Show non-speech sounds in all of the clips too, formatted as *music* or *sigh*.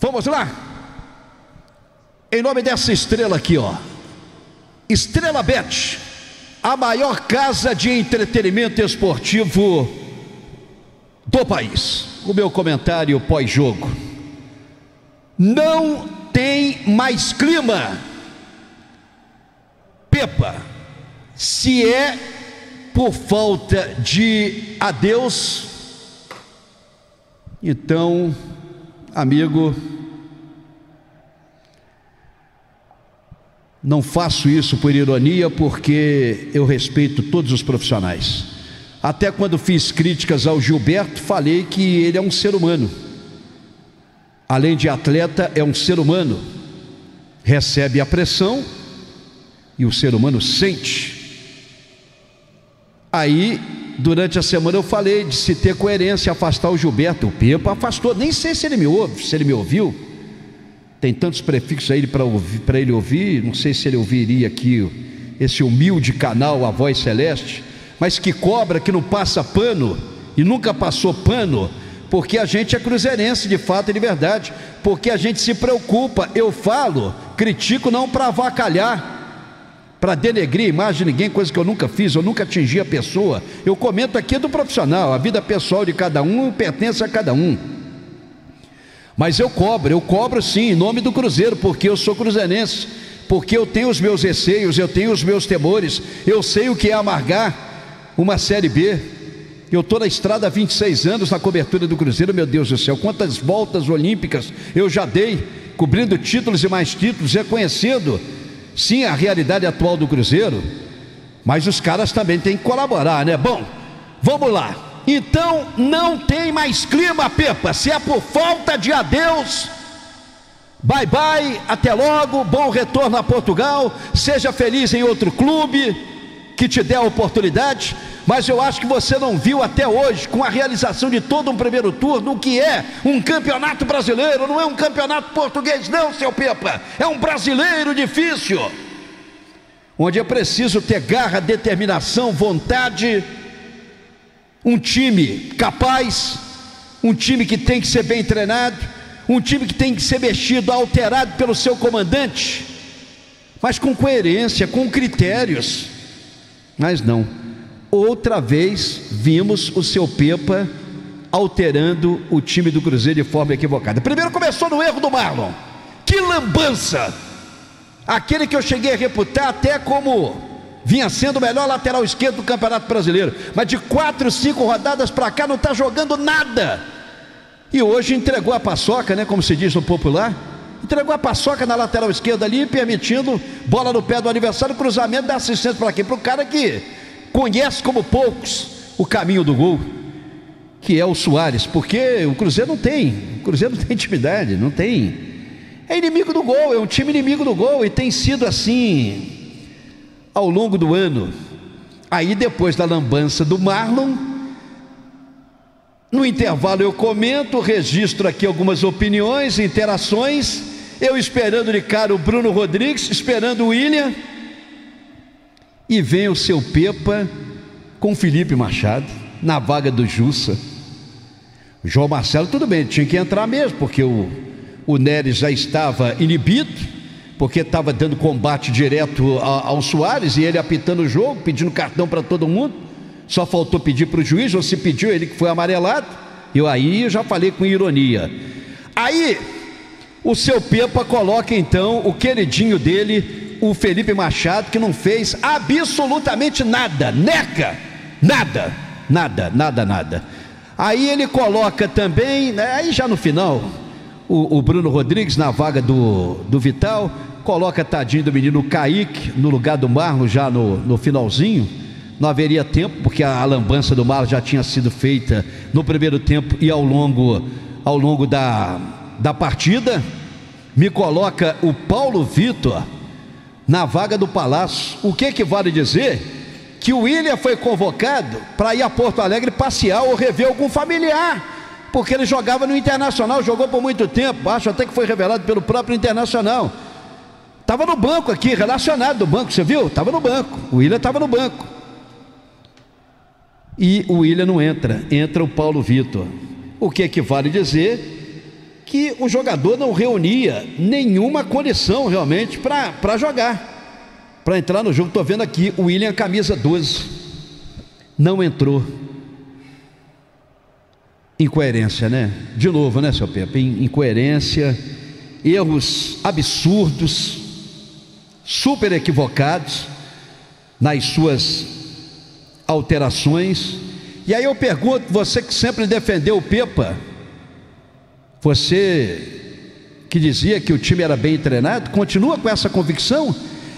Vamos lá? Em nome dessa estrela aqui, ó. Estrela Bet, a maior casa de entretenimento esportivo do país. O meu comentário pós-jogo. Não tem mais clima. Pepa, se é por falta de adeus, então, amigo, não faço isso por ironia, porque eu respeito todos os profissionais. Até quando fiz críticas ao Gilberto, falei que ele é um ser humano. Além de atleta, é um ser humano. Recebe a pressão e o ser humano sente. Aí durante a semana eu falei de se ter coerência, afastar o Gilberto. O Pepa afastou, nem sei se ele me ouve, se ele me ouviu. Tem tantos prefixos aí para ele ouvir, não sei se ele ouviria aqui esse humilde canal A Voz Celeste, mas que cobra, que não passa pano e nunca passou pano, porque a gente é cruzeirense de fato e de verdade, porque a gente se preocupa. Eu falo, critico não para avacalhar para denegrir a imagem de ninguém, coisa que eu nunca fiz, eu nunca atingi a pessoa. Eu comento aqui do profissional, a vida pessoal de cada um pertence a cada um. Mas eu cobro, eu cobro sim, em nome do Cruzeiro, porque eu sou cruzeirense, porque eu tenho os meus receios, eu tenho os meus temores, eu sei o que é amargar uma Série B. Eu estou na estrada há 26 anos na cobertura do Cruzeiro, meu Deus do céu, quantas voltas olímpicas eu já dei, cobrindo títulos e mais títulos, reconhecendo sim a realidade atual do Cruzeiro, mas os caras também têm que colaborar, né? Bom, vamos lá. Então não tem mais clima, Pepa. Se é por falta de adeus, bye bye, até logo, bom retorno a Portugal. Seja feliz em outro clube que te dê a oportunidade. Mas eu acho que você não viu até hoje, com a realização de todo um primeiro turno, o que é um campeonato brasileiro. Não é um campeonato português, não, seu Pepa. É um brasileiro difícil. Onde é preciso ter garra, determinação, vontade. Um time capaz, um time que tem que ser bem treinado, um time que tem que ser mexido, alterado pelo seu comandante, mas com coerência, com critérios. Mas não outra vez vimos o seu Pepa alterando o time do Cruzeiro de forma equivocada. Primeiro começou no erro do Marlon. Que lambança! Aquele que eu cheguei a reputar até como vinha sendo o melhor lateral esquerdo do Campeonato Brasileiro, mas de quatro, cinco rodadas para cá não está jogando nada. E hoje entregou a paçoca, né, como se diz no popular, entregou a paçoca na lateral esquerda ali, permitindo bola no pé do adversário, cruzamento, da assistência para quem? Para o cara que conhece como poucos o caminho do gol, que é o Soares, porque o Cruzeiro não tem, o Cruzeiro não tem intimidade, não tem. É inimigo do gol, é um time inimigo do gol e tem sido assim ao longo do ano. Aí depois da lambança do Marlon, no intervalo eu comento, registro aqui algumas opiniões, interações. Eu esperando de cara o Bruno Rodrigues, esperando o William e vem o seu Pepa com Felipe Machado na vaga do Jussa. João Marcelo, tudo bem, tinha que entrar mesmo, porque o, o Neres já estava inibido, porque estava dando combate direto ao, ao Soares e ele apitando o jogo, pedindo cartão para todo mundo. Só faltou pedir para o juiz, ou se pediu, ele que foi amarelado. Eu aí eu já falei com ironia. Aí o seu Pepa coloca então o queridinho dele, o Felipe Machado, que não fez absolutamente nada, neca, nada, nada, nada, nada. Aí ele coloca também, né, aí já no final, o, o, Bruno Rodrigues na vaga do, do Vital, coloca tadinho do menino Kaique no lugar do Marlon já no, no finalzinho. Não haveria tempo, porque a, lambança do Marlon já tinha sido feita no primeiro tempo e ao longo, ao longo da, da partida. Me coloca o Paulo Vitor na vaga do Palácio. O que que vale dizer? Que o William foi convocado para ir a Porto Alegre passear ou rever algum familiar, porque ele jogava no Internacional, jogou por muito tempo, acho até que foi revelado pelo próprio Internacional. Estava no banco aqui, relacionado do banco, você viu? Estava no banco. O William estava no banco. E o William não entra, entra o Paulo Vitor. O que que vale dizer? que o jogador não reunia nenhuma condição realmente para jogar, para entrar no jogo. Estou vendo aqui o William, camisa 12, não entrou. Incoerência, né? De novo, né, seu Pepe? Incoerência, erros absurdos, super equivocados nas suas alterações. E aí eu pergunto, você que sempre defendeu o Pepa, você que dizia que o time era bem treinado, continua com essa convicção?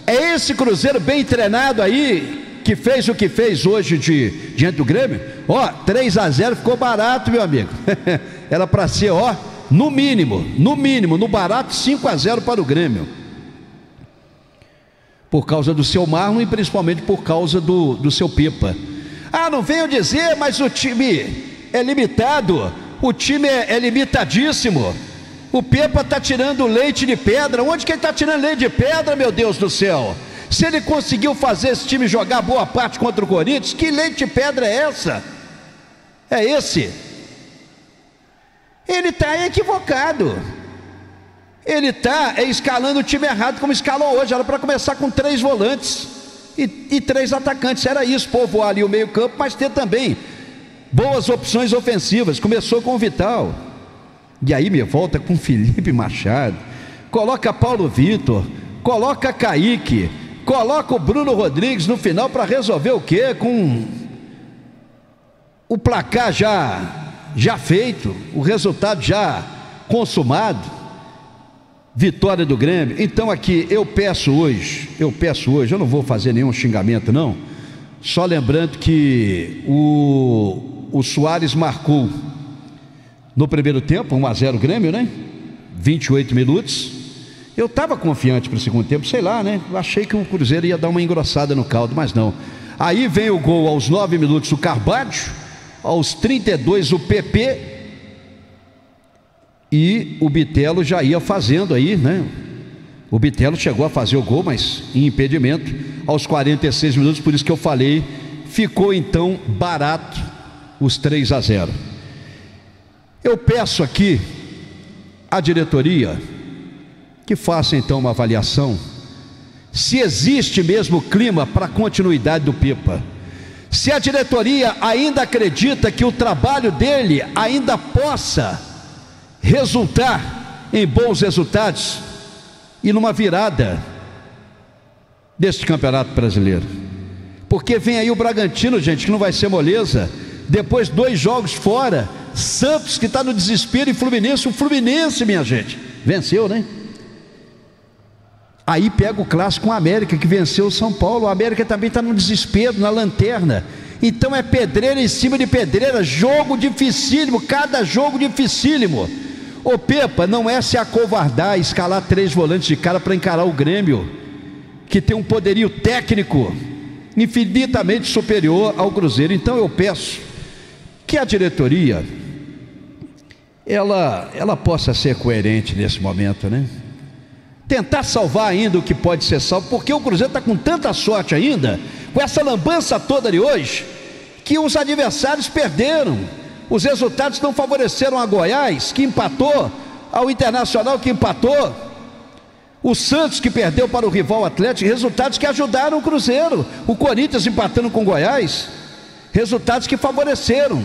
É esse Cruzeiro bem treinado aí que fez o que fez hoje de, diante do Grêmio? Ó, 3 a 0 ficou barato, meu amigo. *laughs* era para ser, ó, no mínimo, no mínimo, no barato 5 a 0 para o Grêmio. Por causa do seu Marlon e principalmente por causa do, do seu Pipa. Ah, não venho dizer, mas o time é limitado o time é, é limitadíssimo. O Pepa está tirando leite de pedra. Onde que ele está tirando leite de pedra, meu Deus do céu? Se ele conseguiu fazer esse time jogar boa parte contra o Corinthians, que leite de pedra é essa? É esse? Ele está equivocado. Ele está escalando o time errado, como escalou hoje. Era para começar com três volantes e, e, três atacantes. Era isso, povoar ali o meio-campo, mas ter também boas opções ofensivas. Começou com o Vital. E aí me volta com Felipe Machado. Coloca Paulo Vitor. Coloca Kaique. Coloca o Bruno Rodrigues no final para resolver o quê? Com o placar já já feito, o resultado já consumado. Vitória do Grêmio. Então aqui eu peço hoje, eu peço hoje, eu não vou fazer nenhum xingamento não. Só lembrando que o o Soares marcou no primeiro tempo, 1 a 0 Grêmio, né? 28 minutos. Eu estava confiante para o segundo tempo, sei lá, né? Eu achei que o Cruzeiro ia dar uma engrossada no caldo, mas não. Aí vem o gol aos 9 minutos o Carvalho, aos 32 o PP e o Bitelo já ia fazendo aí, né? O Bitelo chegou a fazer o gol, mas em impedimento, aos 46 minutos, por isso que eu falei, ficou então barato os 3 a 0. Eu peço aqui à diretoria que faça então uma avaliação se existe mesmo clima para a continuidade do Pipa. Se a diretoria ainda acredita que o trabalho dele ainda possa resultar em bons resultados e numa virada deste campeonato brasileiro. Porque vem aí o Bragantino, gente, que não vai ser moleza depois, dois jogos fora. Santos que está no desespero e Fluminense. O Fluminense, minha gente, venceu, né? Aí pega o clássico com a América, que venceu o São Paulo. A América também está no desespero, na lanterna. Então é pedreira em cima de pedreira, jogo dificílimo, cada jogo dificílimo. Ô Pepa, não é se acovardar, escalar três volantes de cara para encarar o Grêmio, que tem um poderio técnico infinitamente superior ao Cruzeiro. Então eu peço que a diretoria ela, ela possa ser coerente nesse momento, né? Tentar salvar ainda o que pode ser salvo, porque o Cruzeiro está com tanta sorte ainda, com essa lambança toda de hoje, que os adversários perderam. Os resultados não favoreceram a Goiás, que empatou, ao Internacional, que empatou, o Santos, que perdeu para o rival Atlético, resultados que ajudaram o Cruzeiro, o Corinthians empatando com o Goiás, resultados que favoreceram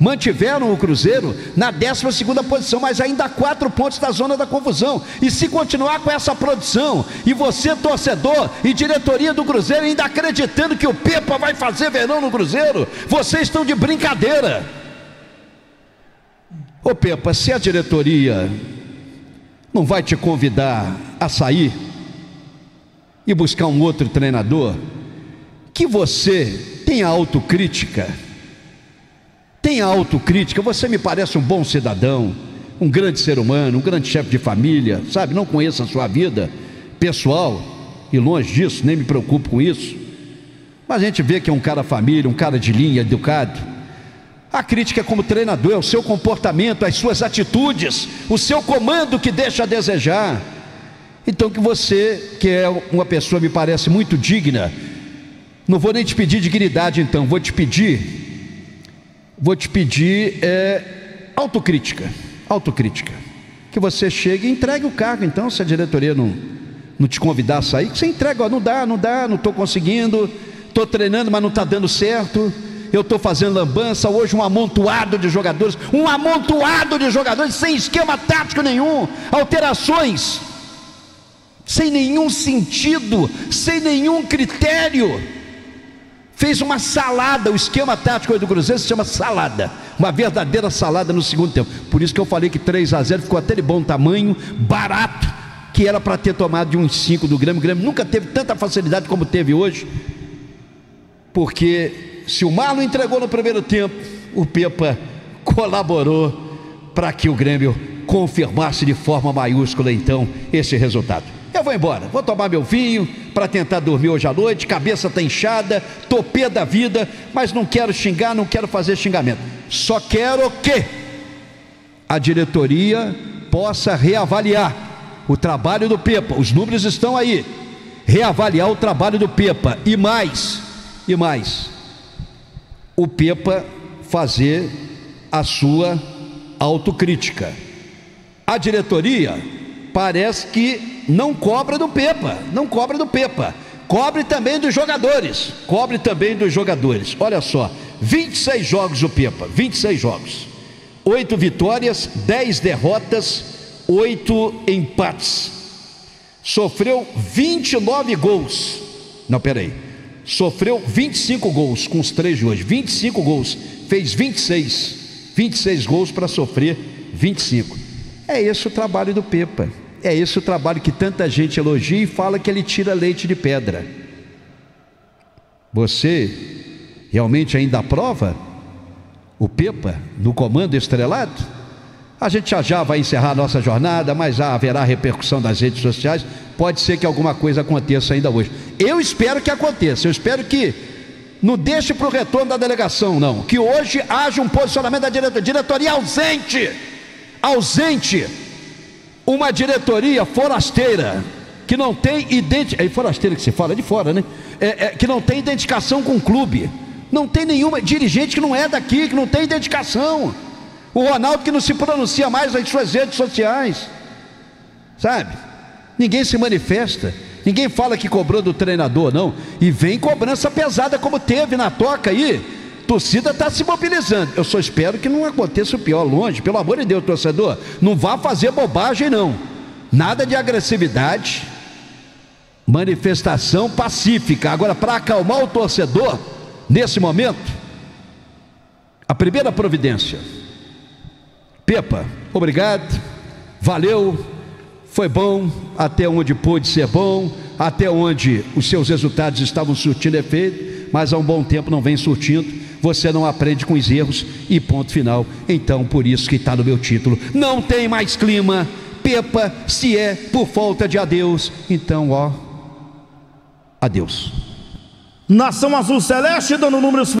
mantiveram o Cruzeiro na 12 posição, mas ainda há quatro pontos da zona da confusão. E se continuar com essa produção, e você, torcedor e diretoria do Cruzeiro, ainda acreditando que o Pepa vai fazer verão no Cruzeiro, vocês estão de brincadeira. Ô Pepa, se a diretoria não vai te convidar a sair e buscar um outro treinador, que você tenha autocrítica Tenha autocrítica, você me parece um bom cidadão, um grande ser humano, um grande chefe de família, sabe? Não conheço a sua vida pessoal e longe disso, nem me preocupo com isso. Mas a gente vê que é um cara família, um cara de linha, educado. A crítica é como treinador, é o seu comportamento, as suas atitudes, o seu comando que deixa a desejar. Então que você, que é uma pessoa me parece muito digna, não vou nem te pedir dignidade então, vou te pedir vou te pedir é, autocrítica. Autocrítica. que você chegue e entregue o cargo. Então, se a diretoria não, não te convidar a sair, que você entrega, ó, não dá, não dá, não estou conseguindo, estou treinando, mas não está dando certo. Eu estou fazendo lambança, hoje um amontoado de jogadores, um amontoado de jogadores sem esquema tático nenhum, alterações, sem nenhum sentido, sem nenhum critério. Fez uma salada, o esquema tático do Cruzeiro se chama salada, uma verdadeira salada no segundo tempo. Por isso que eu falei que 3 a 0 ficou até de bom tamanho, barato, que era para ter tomado de uns 5 do Grêmio. O Grêmio nunca teve tanta facilidade como teve hoje, porque se o Marlon entregou no primeiro tempo, o Pepa colaborou para que o Grêmio confirmasse de forma maiúscula então esse resultado. Eu vou embora, vou tomar meu vinho para tentar dormir hoje à noite, cabeça está inchada, topê da vida, mas não quero xingar, não quero fazer xingamento. Só quero que a diretoria possa reavaliar o trabalho do Pepa. Os números estão aí. Reavaliar o trabalho do Pepa e mais, e mais. O Pepa fazer a sua autocrítica. A diretoria parece que não cobra do Pepa, não cobra do Pepa. Cobre também dos jogadores, cobre também dos jogadores. Olha só, 26 jogos o Pepa, 26 jogos. 8 vitórias, 10 derrotas, 8 empates. Sofreu 29 gols. Não, peraí. Sofreu 25 gols com os três de hoje. 25 gols. Fez 26. 26 gols para sofrer 25. É esse o trabalho do Pepa. É esse o trabalho que tanta gente elogia e fala que ele tira leite de pedra. Você realmente ainda aprova o Pepa no comando estrelado? A gente já já vai encerrar a nossa jornada, mas haverá repercussão das redes sociais. Pode ser que alguma coisa aconteça ainda hoje. Eu espero que aconteça. Eu espero que não deixe para o retorno da delegação, não. Que hoje haja um posicionamento da diretoria, diretoria ausente, ausente uma diretoria forasteira que não tem identificação, é forasteira que se fala, é de fora, né? É, é, que não tem identificação com o clube, não tem nenhuma dirigente que não é daqui, que não tem identificação. O Ronaldo que não se pronuncia mais nas suas redes sociais, sabe? Ninguém se manifesta, ninguém fala que cobrou do treinador, não. E vem cobrança pesada como teve na toca aí torcida está se mobilizando. Eu só espero que não aconteça o pior longe. Pelo amor de Deus, torcedor, não vá fazer bobagem, não. Nada de agressividade, manifestação pacífica. Agora, para acalmar o torcedor, nesse momento, a primeira providência. Pepa, obrigado, valeu, foi bom, até onde pôde ser bom, até onde os seus resultados estavam surtindo efeito, mas há um bom tempo não vem surtindo você não aprende com os erros e ponto final. Então, por isso que está no meu título. Não tem mais clima. Pepa, se é por falta de adeus, então, ó, adeus. Nação Azul Celeste, dando números